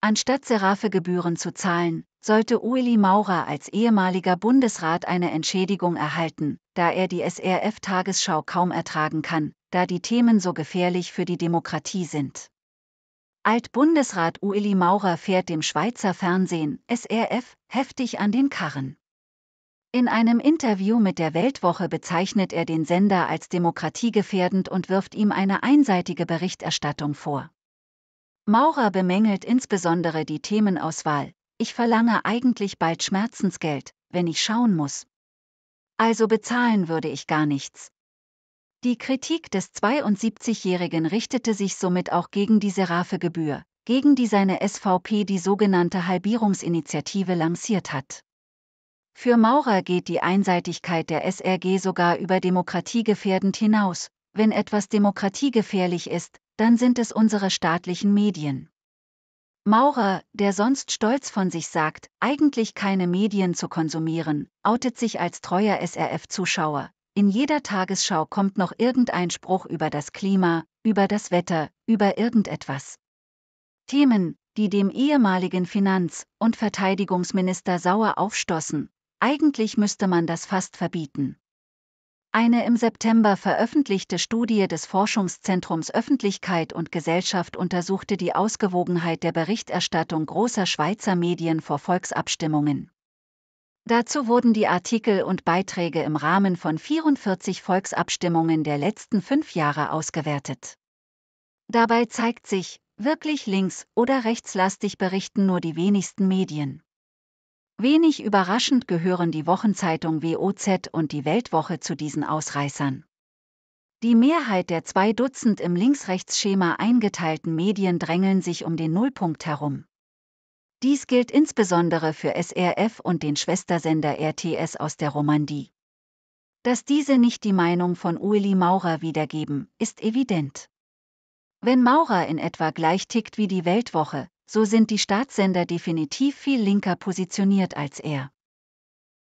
Anstatt Seraphe-Gebühren zu zahlen, sollte Ueli Maurer als ehemaliger Bundesrat eine Entschädigung erhalten, da er die SRF-Tagesschau kaum ertragen kann, da die Themen so gefährlich für die Demokratie sind. Alt-Bundesrat Ueli Maurer fährt dem Schweizer Fernsehen, SRF, heftig an den Karren. In einem Interview mit der Weltwoche bezeichnet er den Sender als demokratiegefährdend und wirft ihm eine einseitige Berichterstattung vor. Maurer bemängelt insbesondere die Themenauswahl. Ich verlange eigentlich bald Schmerzensgeld, wenn ich schauen muss. Also bezahlen würde ich gar nichts. Die Kritik des 72-Jährigen richtete sich somit auch gegen die Seraphe-Gebühr, gegen die seine SVP die sogenannte Halbierungsinitiative lanciert hat. Für Maurer geht die Einseitigkeit der SRG sogar über demokratiegefährdend hinaus. Wenn etwas demokratiegefährlich ist, dann sind es unsere staatlichen Medien. Maurer, der sonst stolz von sich sagt, eigentlich keine Medien zu konsumieren, outet sich als treuer SRF-Zuschauer. In jeder Tagesschau kommt noch irgendein Spruch über das Klima, über das Wetter, über irgendetwas. Themen, die dem ehemaligen Finanz- und Verteidigungsminister sauer aufstoßen, eigentlich müsste man das fast verbieten. Eine im September veröffentlichte Studie des Forschungszentrums Öffentlichkeit und Gesellschaft untersuchte die Ausgewogenheit der Berichterstattung großer Schweizer Medien vor Volksabstimmungen. Dazu wurden die Artikel und Beiträge im Rahmen von 44 Volksabstimmungen der letzten fünf Jahre ausgewertet. Dabei zeigt sich, wirklich links- oder rechtslastig berichten nur die wenigsten Medien. Wenig überraschend gehören die Wochenzeitung WOZ und die Weltwoche zu diesen Ausreißern. Die Mehrheit der zwei Dutzend im Links-Rechts-Schema eingeteilten Medien drängeln sich um den Nullpunkt herum. Dies gilt insbesondere für SRF und den Schwestersender RTS aus der Romandie. Dass diese nicht die Meinung von Ueli Maurer wiedergeben, ist evident. Wenn Maurer in etwa gleich tickt wie die Weltwoche, so sind die Staatssender definitiv viel linker positioniert als er.